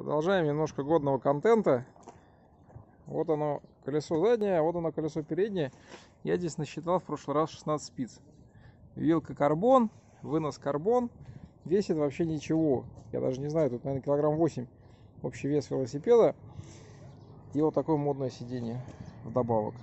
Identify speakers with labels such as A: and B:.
A: Продолжаем немножко годного контента. Вот оно колесо заднее, а вот оно колесо переднее. Я здесь насчитал в прошлый раз 16 спиц. Вилка карбон, вынос карбон. Весит вообще ничего. Я даже не знаю, тут, наверное, килограмм 8 общий вес велосипеда. И вот такое модное сиденье вдобавок.